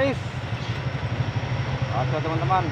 guys oke teman-teman.